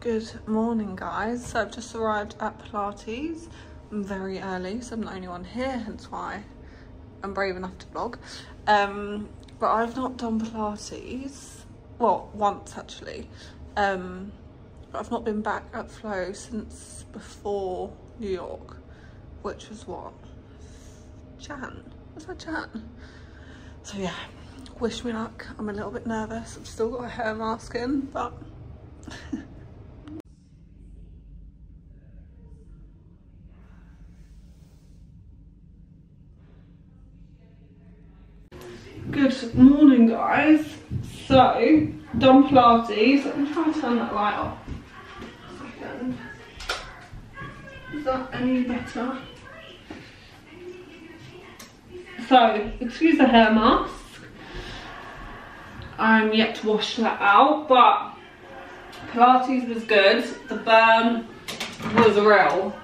Good morning guys. So I've just arrived at Pilates. I'm very early, so I'm the only one here, hence why I'm brave enough to vlog. Um, but I've not done Pilates, well, once actually. Um, but I've not been back at Flow since before New York, which was what? Jan? Was that Jan? So yeah, wish me luck. I'm a little bit nervous. I've still got a hair mask in, but Good morning, guys. So, done Pilates. Let me try and turn that light off. Is that any better? So, excuse the hair mask. I'm yet to wash that out, but Pilates was good. The burn was real.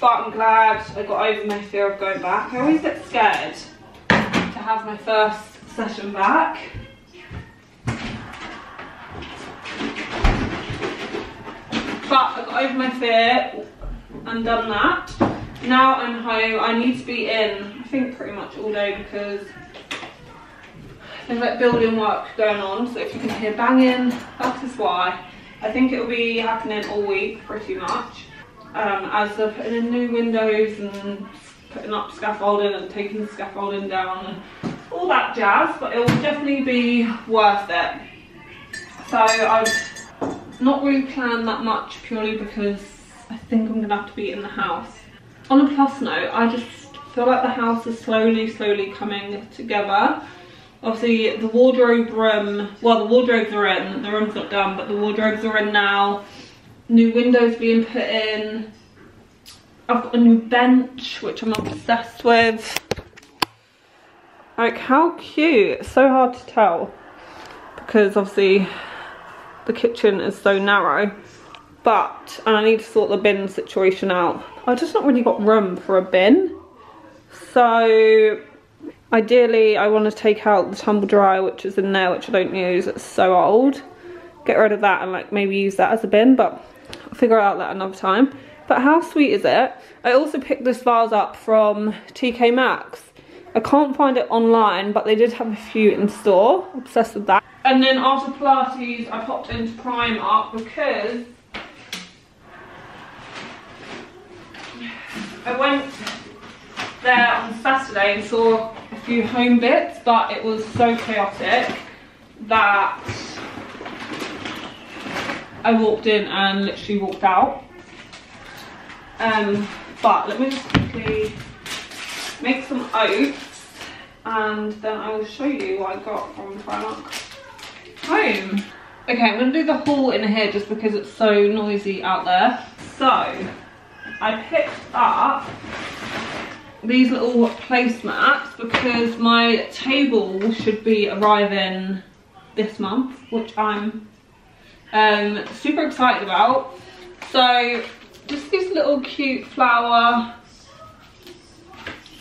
But I'm glad I got over my fear of going back. I always get scared to have my first session back. But I got over my fear and done that. Now I'm home. I need to be in, I think pretty much all day because there's like building work going on. So if you can hear banging, that is why. I think it will be happening all week pretty much. Um, as they're putting in new windows and putting up scaffolding and taking the scaffolding down and all that jazz, but it will definitely be worth it. So I've not really planned that much purely because I think I'm gonna have to be in the house. On a plus note, I just feel like the house is slowly, slowly coming together. Obviously the wardrobe room, well the wardrobes are in, the room's not done, but the wardrobes are in now. New windows being put in. I've got a new bench, which I'm obsessed with. Like, how cute. It's so hard to tell. Because, obviously, the kitchen is so narrow. But, and I need to sort the bin situation out. I've just not really got room for a bin. So, ideally, I want to take out the tumble dryer, which is in there, which I don't use. It's so old. Get rid of that and, like, maybe use that as a bin. But, I'll figure out that another time. But how sweet is it? I also picked this vase up from TK Maxx. I can't find it online, but they did have a few in store. Obsessed with that. And then after Pilates, I popped into Primark because I went there on Saturday and saw a few home bits, but it was so chaotic that I walked in and literally walked out. Um, but let me just quickly make some oats and then I will show you what I got from Primark home. Okay, I'm to do the haul in here just because it's so noisy out there. So, I picked up these little placemats because my table should be arriving this month, which I'm um, super excited about. So, just these little cute flower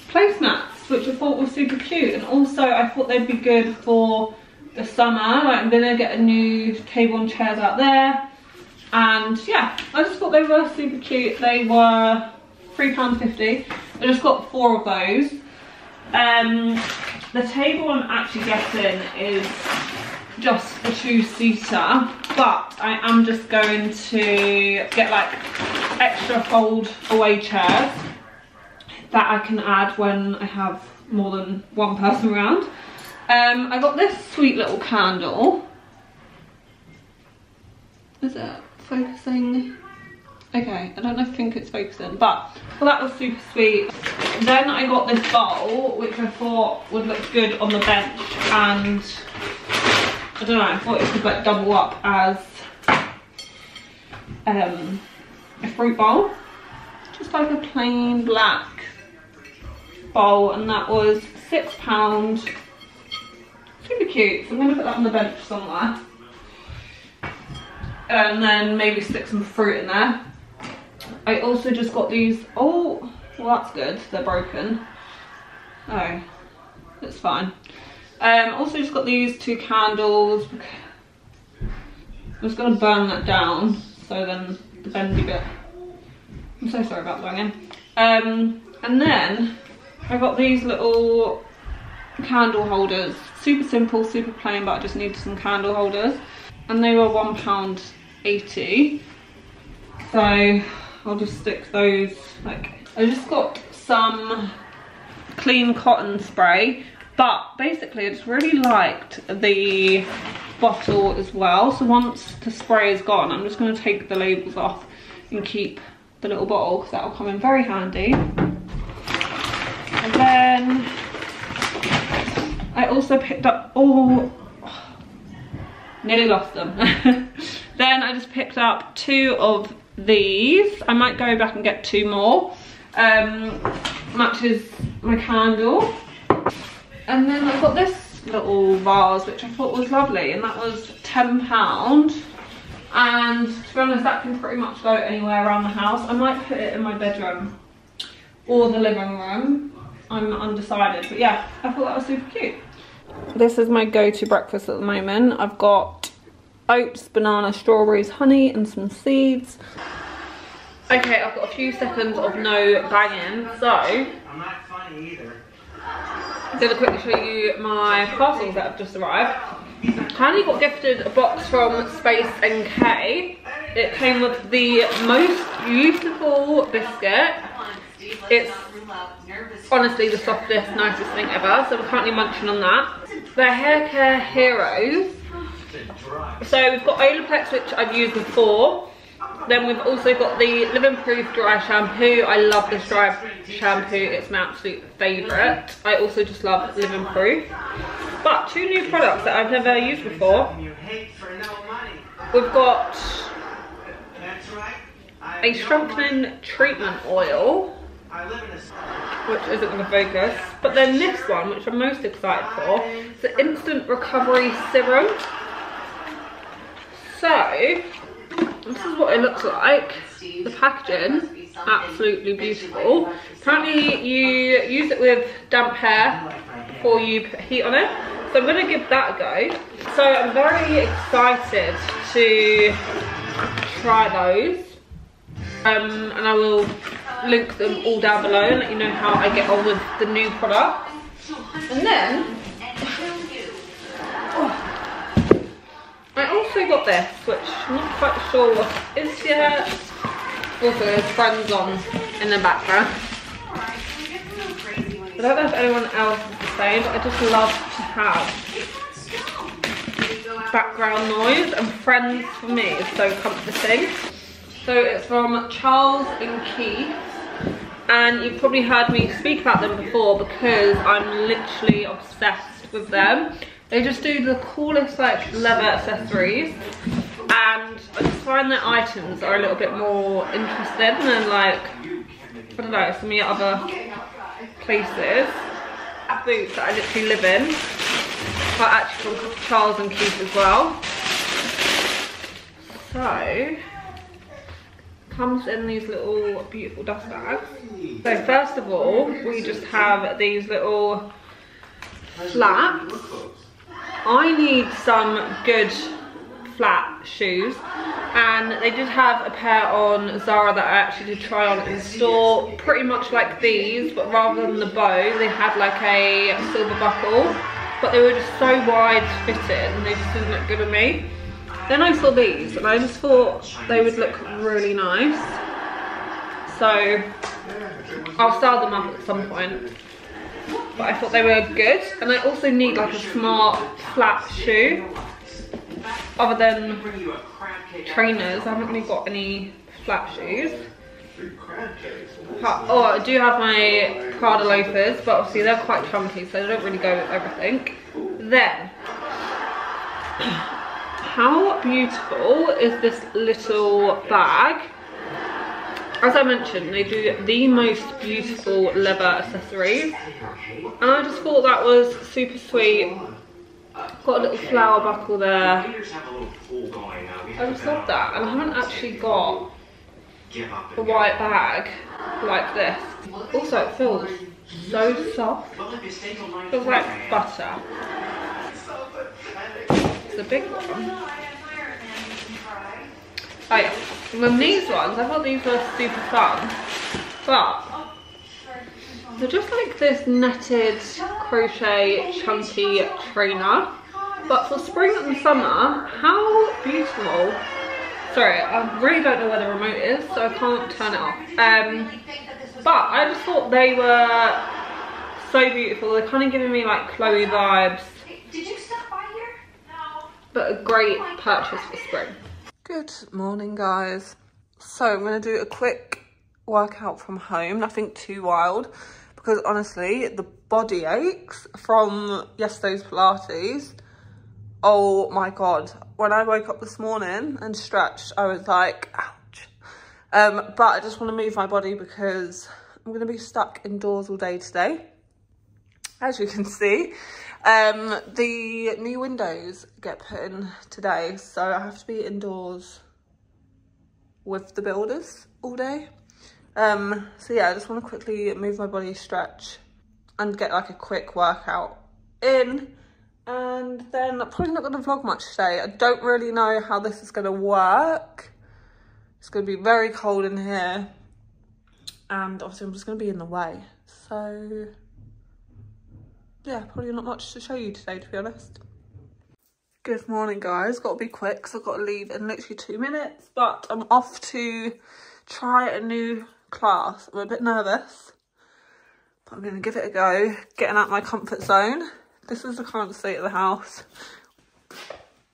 placemats which I thought were super cute and also I thought they'd be good for the summer I'm gonna get a new table and chairs out there. And yeah I just thought they were super cute. They were £3.50 I just got four of those. Um the table I'm actually getting is just a two-seater but I am just going to get like extra fold away chairs that I can add when I have more than one person around. Um, I got this sweet little candle. Is it focusing? Okay, I don't know, I think it's focusing, but well, that was super sweet. Then I got this bowl, which I thought would look good on the bench, and I don't know, I thought it could like double up as um, a fruit bowl. Just like a plain black bowl and that was six pound cute. So i'm gonna put that on the bench somewhere. And then maybe stick some fruit in there. I also just got these. Oh well that's good. They're broken. Oh it's fine. Um also just got these two candles. I'm just gonna burn that down so then the bendy bit. I'm so sorry about banging. Um, and then I got these little candle holders. Super simple, super plain, but I just needed some candle holders. And they were £1.80. So I'll just stick those, like, I just got some clean cotton spray. But basically I just really liked the bottle as well. So once the spray is gone, I'm just gonna take the labels off and keep the little bottle because that'll come in very handy. And then I also picked up all, oh, nearly lost them. then I just picked up two of these. I might go back and get two more. Um, matches my candle. And then I got this little vase which I thought was lovely and that was £10 and to be honest that can pretty much go anywhere around the house. I might put it in my bedroom or the living room. I'm undecided but yeah I thought that was super cute. This is my go-to breakfast at the moment. I've got oats, banana, strawberries, honey and some seeds. Okay, I've got a few seconds of no banging, so I'm not funny either. I'm gonna quickly show you my parcels that have just arrived. Handy got gifted a box from Space NK. It came with the most beautiful biscuit. It's honestly the softest, nicest thing ever. So we're currently munching on that. They're hair care heroes. So we've got Olaplex, which I've used before. Then we've also got the Living Proof Dry Shampoo. I love this dry shampoo. It's my absolute favourite. I also just love Living Proof. But two new products that I've never used before. We've got a strengthening treatment oil which isn't going to focus. But then this one, which I'm most excited for, is the Instant Recovery Serum. So, this is what it looks like. The packaging, absolutely beautiful. Apparently you use it with damp hair before you put heat on it. So I'm gonna give that a go. So I'm very excited to try those. Um, and I will link them all down below and let you know how I get on with the new product. And then, I also got this, which I'm not quite sure what is yet. Also, there's friends on in the background. I don't know if anyone else is the same, but I just love to have background noise and friends for me is so comforting. So it's from Charles and Keith and you've probably heard me speak about them before because I'm literally obsessed with them. They just do the coolest like leather accessories and I just find their items are a little bit more interesting than like, I don't know, some of the other places. Boots that I literally live in are actually from Charles and Keith as well. So, comes in these little beautiful dust bags. So first of all, we just have these little flats I need some good flat shoes. And they did have a pair on Zara that I actually did try on in store pretty much like these but rather than the bow they had like a silver buckle. But they were just so wide fitted and they just didn't look good on me then I saw these and I just thought they would look really nice so I'll style them up at some point but I thought they were good. And I also need like a smart flat shoe. Other than trainers, I haven't really got any flat shoes. Oh, I do have my Prada loafers, but obviously they're quite chunky, so they don't really go with everything. Then, how beautiful is this little bag? as I mentioned, they do the most beautiful leather accessories. And I just thought that was super sweet. Got a little flower buckle there. I just love that. And I haven't actually got a white bag like this. Also, it feels so soft. Feels like butter. A big one. Like, when these ones, I thought these were super fun, but they're just like this netted crochet chunky trainer. But for spring and summer, how beautiful. Sorry, I really don't know where the remote is, so I can't turn it off. Um, but I just thought they were so beautiful. They're kind of giving me like Chloe vibes. Did you stop by here? No. But a great purchase for spring. Good morning, guys. So I'm going to do a quick workout from home, nothing too wild, because honestly, the body aches from yesterday's Pilates. Oh my God. When I woke up this morning and stretched, I was like, ouch. Um, but I just want to move my body because I'm going to be stuck indoors all day today as you can see. Um, the new windows get put in today, so I have to be indoors with the builders all day. Um, so yeah, I just want to quickly move my body, stretch, and get like a quick workout in. And then I'm probably not going to vlog much today. I don't really know how this is going to work. It's going to be very cold in here. And obviously I'm just going to be in the way. So yeah, probably not much to show you today, to be honest. Good morning, guys. Got to be quick because I've got to leave in literally two minutes. But I'm off to try a new class. I'm a bit nervous, but I'm going to give it a go. Getting out my comfort zone. This is the current state of the house.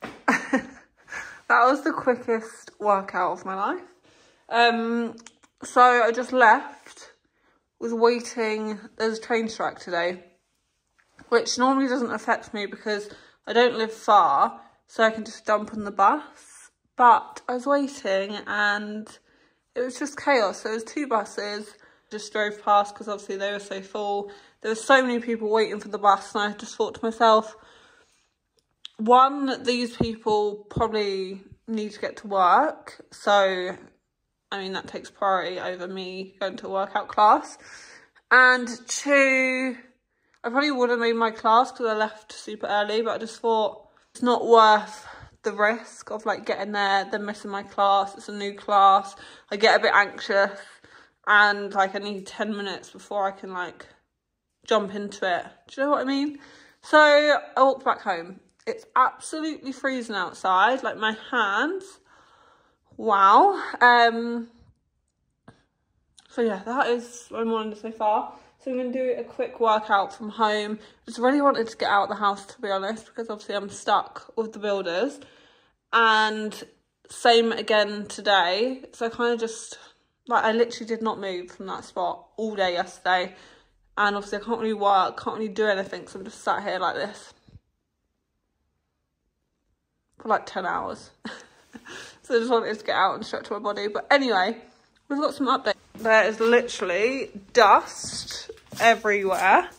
that was the quickest workout of my life. Um, so I just left, was waiting. There's a train strike today which normally doesn't affect me because I don't live far, so I can just jump on the bus. But I was waiting and it was just chaos. There was two buses, just drove past because obviously they were so full. There were so many people waiting for the bus and I just thought to myself, one, these people probably need to get to work. So, I mean, that takes priority over me going to a workout class. And two, I probably would have made my class because I left super early, but I just thought it's not worth the risk of like getting there, then missing my class. It's a new class. I get a bit anxious and like I need 10 minutes before I can like jump into it. Do you know what I mean? So I walked back home. It's absolutely freezing outside, like my hands. Wow. Um. So yeah, that is my morning so far. So I'm going to do a quick workout from home. Just really wanted to get out of the house, to be honest, because obviously I'm stuck with the builders. And same again today. So I kind of just, like, I literally did not move from that spot all day yesterday. And obviously I can't really work, can't really do anything, so I'm just sat here like this. For like 10 hours. so I just wanted to get out and stretch my body. But anyway, we've got some updates. There is literally dust everywhere.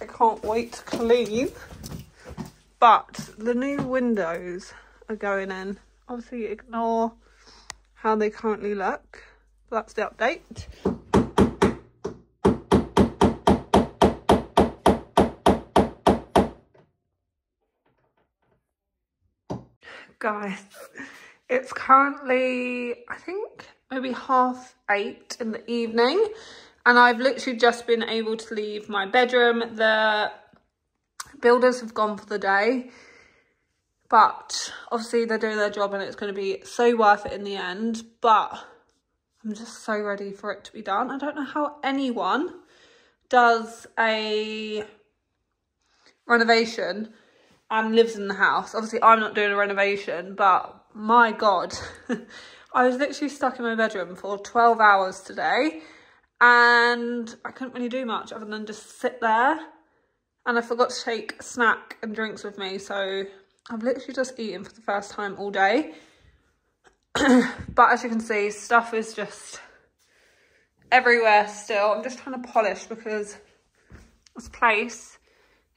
I can't wait to clean. But the new windows are going in. Obviously ignore how they currently look. That's the update. Guys, it's currently, I think, maybe half eight in the evening and I've literally just been able to leave my bedroom. The builders have gone for the day, but obviously they're doing their job and it's going to be so worth it in the end, but I'm just so ready for it to be done. I don't know how anyone does a renovation and lives in the house. Obviously, I'm not doing a renovation, but my God, I was literally stuck in my bedroom for 12 hours today and I couldn't really do much other than just sit there and I forgot to take snack and drinks with me so I've literally just eaten for the first time all day. But as you can see stuff is just everywhere still. I'm just trying to polish because this place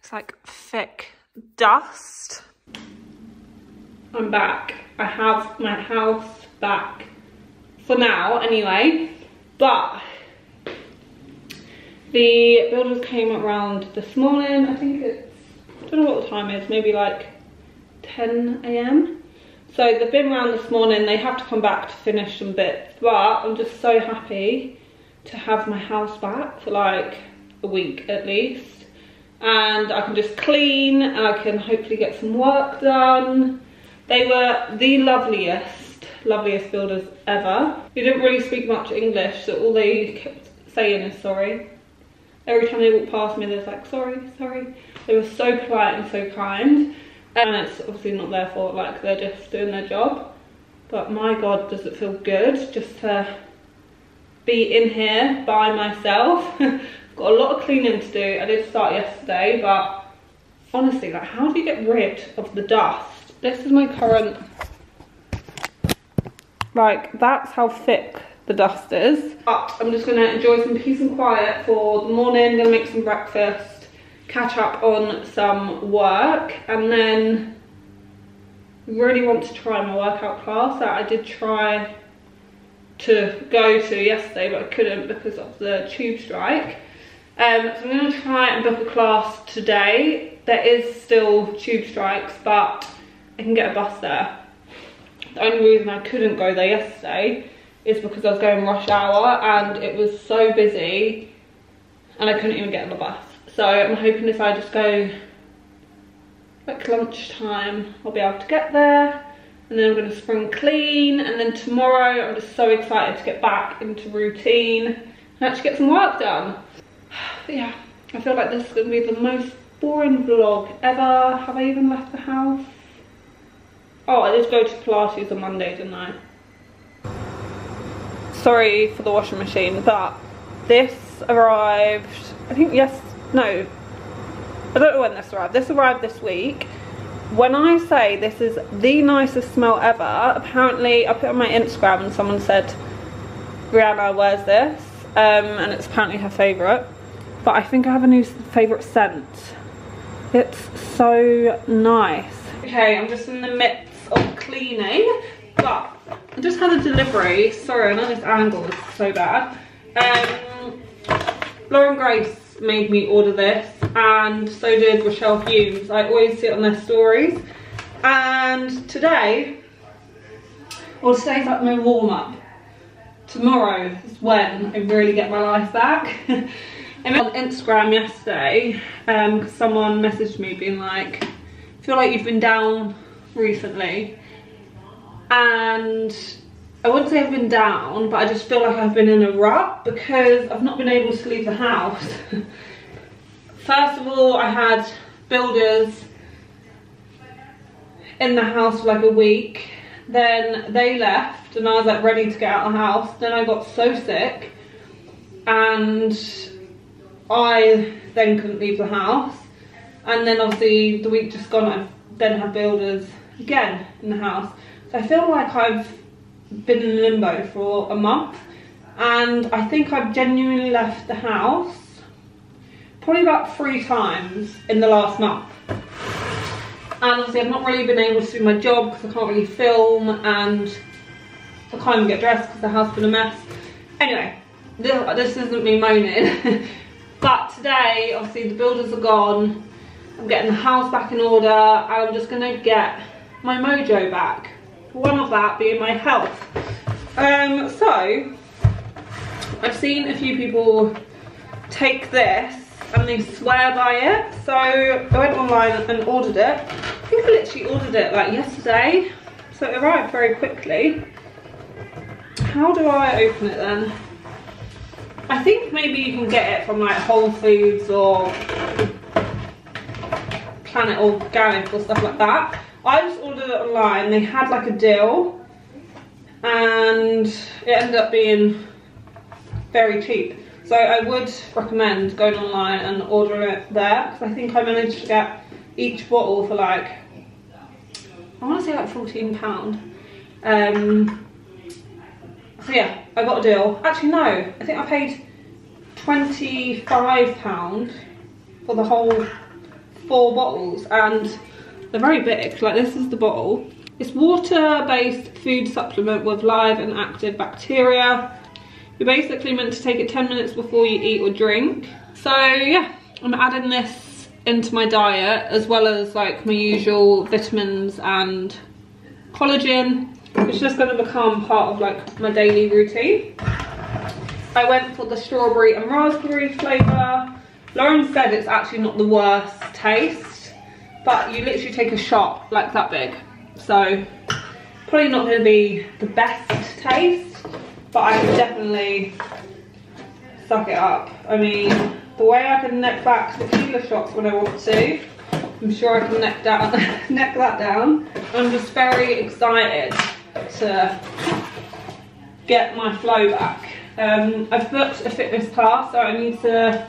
is like thick dust I'm back I have my house back for now anyway but the builders came around this morning. I think it's, I don't know what the time is, maybe like 10 a.m. So they've been around this morning, they have to come back to finish some bits, but I'm just so happy to have my house back for like a week at least. And I can just clean and I can hopefully get some work done. They were the loveliest, loveliest builders ever. They didn't really speak much English, so all they kept saying is sorry. Every time they walked past me, they was like, sorry, sorry. They were so polite and so kind and it's obviously not their fault like they're just doing their job but my god does it feel good just to be in here by myself got a lot of cleaning to do i did start yesterday but honestly like how do you get rid of the dust this is my current like that's how thick the dust is but i'm just gonna enjoy some peace and quiet for the morning gonna make some breakfast catch up on some work and then really want to try my workout class that I did try to go to yesterday but I couldn't because of the tube strike. Um, so I'm to try and book a class today. There is still tube strikes but I can get a bus there. The only reason I couldn't go there yesterday is because I was going rush hour and it was so busy and I couldn't even get on the bus. So I'm hoping if I just go like lunchtime, I'll be able to get there. And then I'm going to spring clean. And then tomorrow, I'm just so excited to get back into routine and actually get some work done. But yeah, I feel like this is going to be the most boring vlog ever. Have I even left the house? Oh, I did go to Pilates on Monday, didn't I? Sorry for the washing machine, but this arrived, I think yes, no, I don't know when this arrived. This arrived this week. When I say this is the nicest smell ever, apparently I put on my Instagram and someone said, Brianna wears this, um, and it's apparently her favourite. But I think I have a new favourite scent. It's so nice. Okay, I'm just in the midst cleaning, but I just had a delivery. Sorry, I know this angle is so bad. Um, Lauren Grace made me order this and so did Rochelle Humes. I always see it on their stories. And today, well today's like my warm up. Tomorrow is when I really get my life back. I on Instagram yesterday um, someone messaged me being like, feel like you've been down recently. And I wouldn't say I've been down, but I just feel like I've been in a rut because I've not been able to leave the house. First of all, I had builders in the house for like a week. Then they left and I was like ready to get out of the house. Then I got so sick and I then couldn't leave the house. And then obviously the week just gone, I then had builders again in the house. I feel like I've been in limbo for a month and I think I've genuinely left the house probably about three times in the last month. And obviously I've not really been able to do my job because I can't really film and I can't even get dressed because the house has been a mess. Anyway, this, this isn't me moaning. but today, obviously the builders are gone. I'm getting the house back in order and I'm just gonna get my mojo back. One of that being my health. Um, so, I've seen a few people take this and they swear by it. So I went online and ordered it. I think I literally ordered it like yesterday. So it arrived very quickly. How do I open it then? I think maybe you can get it from like Whole Foods or Planet Organic or stuff like that. I just ordered it online. They had like a deal and it ended up being very cheap. So I would recommend going online and ordering it there because I think I managed to get each bottle for like, I want to say like 14 pound. Um, so yeah, I got a deal. Actually no, I think I paid 25 pound for the whole four bottles and they're very big, like this is the bottle. It's water-based food supplement with live and active bacteria. You're basically meant to take it 10 minutes before you eat or drink. So yeah, I'm adding this into my diet as well as like my usual vitamins and collagen. It's just going to become part of like my daily routine. I went for the strawberry and raspberry flavour. Lauren said it's actually not the worst taste, but you literally take a shot like that big. So probably not going to be the best taste, but I can definitely suck it up. I mean, the way I can neck back the tequila shots when I want to, I'm sure I can neck, down, neck that down. I'm just very excited to get my flow back. Um, I've booked a fitness class, so I need to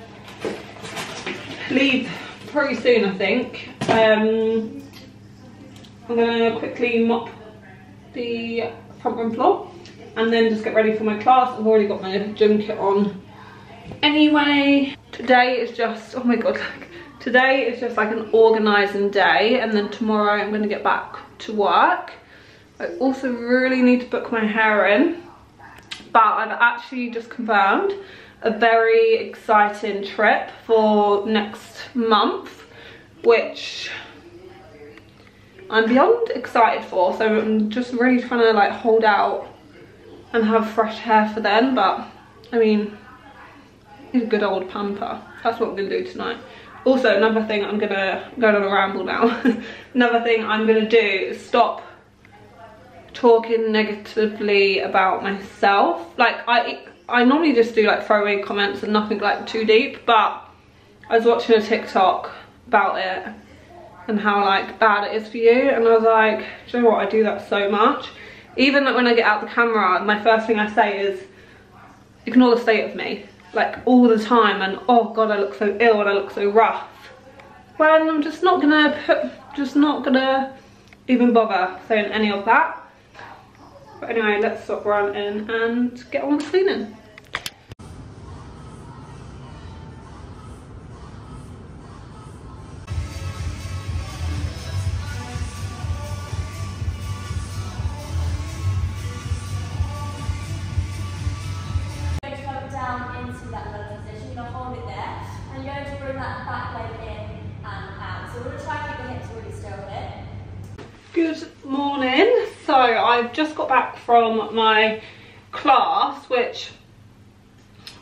leave pretty soon, I think. Um, I'm going to quickly mop the front room floor and then just get ready for my class. I've already got my gym kit on anyway. Today is just, oh my god, like, today is just like an organising day and then tomorrow I'm going to get back to work. I also really need to book my hair in but I've actually just confirmed a very exciting trip for next month which I'm beyond excited for so I'm just really trying to like hold out and have fresh hair for then but I mean it's a good old pamper. That's what I'm gonna do tonight. Also another thing I'm gonna go on a ramble now. Another thing I'm gonna do is stop talking negatively about myself. Like I I normally just do like throwaway comments and nothing like too deep but I was watching a TikTok about it and how like bad it is for you. And I was like do you know what? I do that so much. Even when I get out the camera my first thing I say is ignore the state of me like all the time. And oh god I look so ill and I look so rough. When I'm just not gonna put just not gonna even bother saying any of that. But anyway let's stop ranting and get on with cleaning I've just got back from my class, which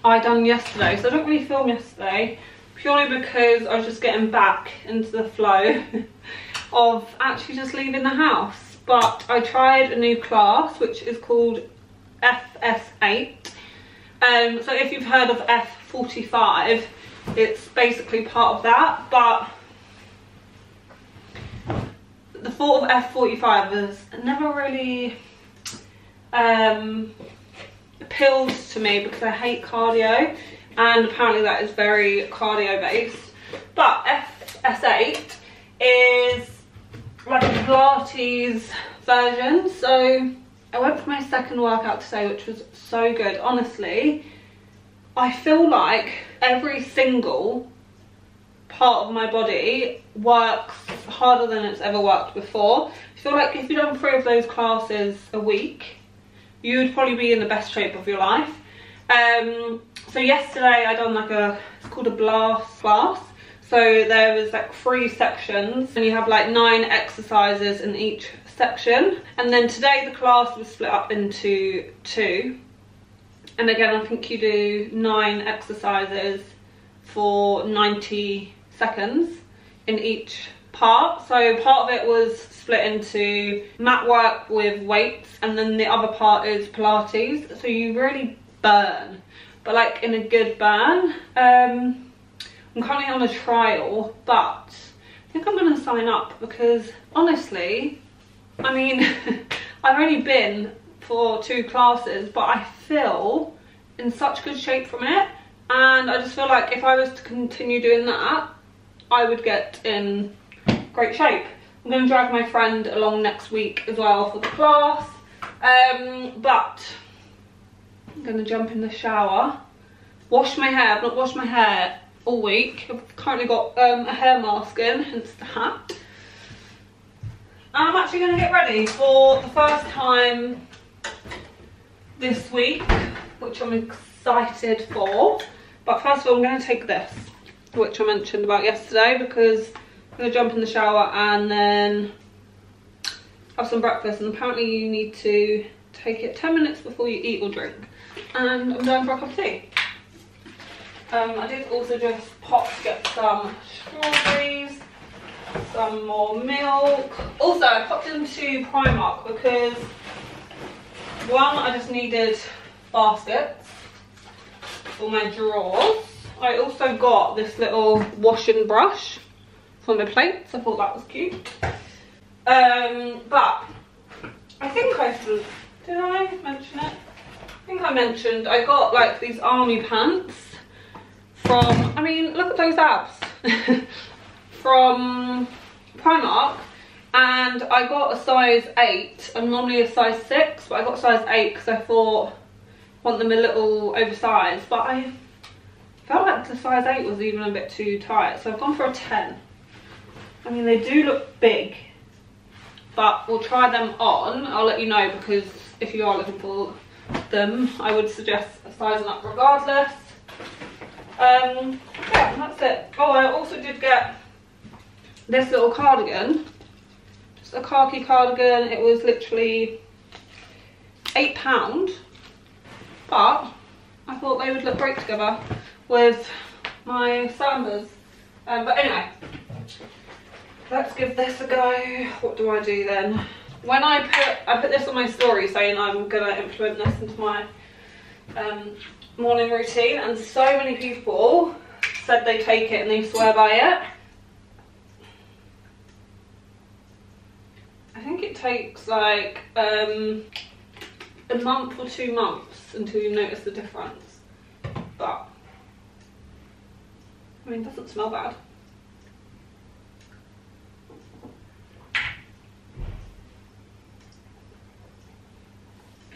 I done yesterday. So I don't really film yesterday, purely because I was just getting back into the flow of actually just leaving the house. But I tried a new class, which is called FS8. Um, so if you've heard of F45, it's basically part of that. But the thought of F45 has never really um, appealed to me because I hate cardio and apparently that is very cardio based. But FS8 is like a Pilates version. So I went for my second workout today, which was so good. Honestly, I feel like every single part of my body works harder than it's ever worked before. I feel like if you've done three of those classes a week, you would probably be in the best shape of your life. Um, so yesterday I done like a, it's called a blast class. So there was like three sections and you have like nine exercises in each section. And then today the class was split up into two. And again, I think you do nine exercises for 90 seconds in each part. So part of it was split into mat work with weights and then the other part is Pilates. So you really burn, but like in a good burn. Um, I'm currently on a trial, but I think I'm gonna sign up because honestly, I mean, I've only been for two classes, but I feel in such good shape from it. And I just feel like if I was to continue doing that, I would get in great shape. I'm going to drag my friend along next week as well for the class. Um, but I'm going to jump in the shower, wash my hair. I've not washed my hair all week. I've currently got um, a hair mask in, hence the hat. And I'm actually going to get ready for the first time this week, which I'm excited for. But first of all, I'm going to take this which I mentioned about yesterday because I'm going to jump in the shower and then have some breakfast and apparently you need to take it 10 minutes before you eat or drink. And I'm going for a cup of tea. Um, I did also just pop to get some strawberries, some more milk. Also, I popped into Primark because one, I just needed baskets for my drawers. I also got this little washing brush for my plates. I thought that was cute. Um, but I think I did I mention it? I think I mentioned I got like these army pants from, I mean, look at those abs. from Primark and I got a size 8. I'm normally a size 6 but I got size 8 because I thought I want them a little oversized but I felt like the size 8 was even a bit too tight so I've gone for a 10. I mean they do look big but we'll try them on. I'll let you know because if you are looking for them I would suggest sizing up regardless. Um, yeah, that's it. Oh, I also did get this little cardigan. Just a khaki cardigan. It was literally £8. But I thought they would look great together with my sambas. Um, but anyway, let's give this a go. What do I do then? When I put, I put this on my story saying I'm gonna implement this into my um, morning routine and so many people said they take it and they swear by it. I think it takes like um, a month or two months until you notice the difference. But, I mean, it doesn't smell bad.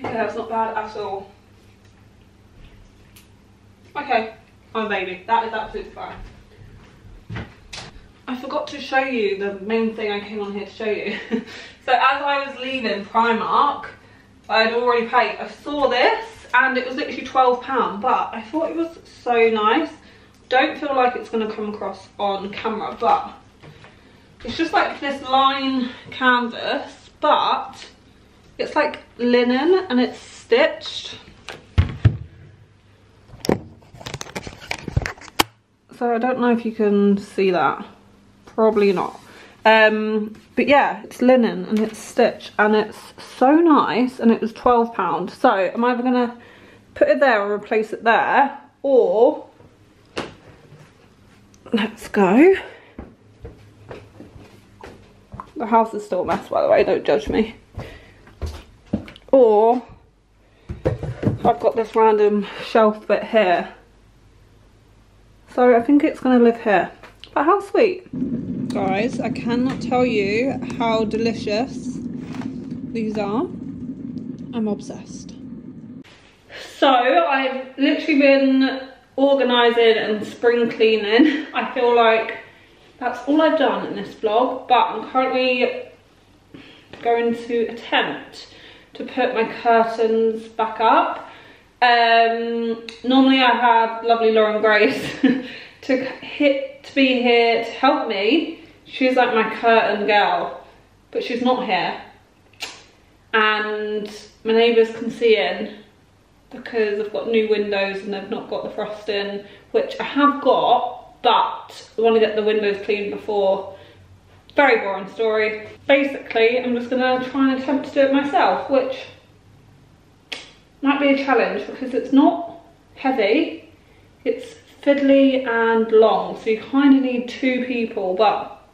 Yeah, it's not bad at all. Okay, I'm baby. That is absolutely fine. I forgot to show you the main thing I came on here to show you. so as I was leaving Primark, I had already paid. I saw this and it was literally £12, but I thought it was so nice. Don't feel like it's going to come across on camera, but it's just like this line canvas, but it's like linen and it's stitched. So I don't know if you can see that. Probably not. Um, but yeah, it's linen and it's stitched and it's so nice and it was £12. So I'm either going to put it there or replace it there or let's go. The house is still a mess by the way, don't judge me. Or I've got this random shelf bit here. So I think it's going to live here. But how sweet? Guys I cannot tell you how delicious these are. I'm obsessed. So I've literally been organising and spring cleaning I feel like that's all I've done in this vlog but I'm currently going to attempt to put my curtains back up. Um, normally I have lovely Lauren Grace to hit to be here to help me. She's like my curtain girl, but she's not here. And my neighbours can see in because I've got new windows and they've not got the frosting, which I have got, but I want to get the windows cleaned before very boring story. Basically, I'm just gonna try and attempt to do it myself, which might be a challenge because it's not heavy, it's fiddly and long, so you kind of need two people, but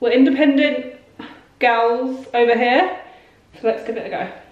we're independent girls over here, so let's give it a go.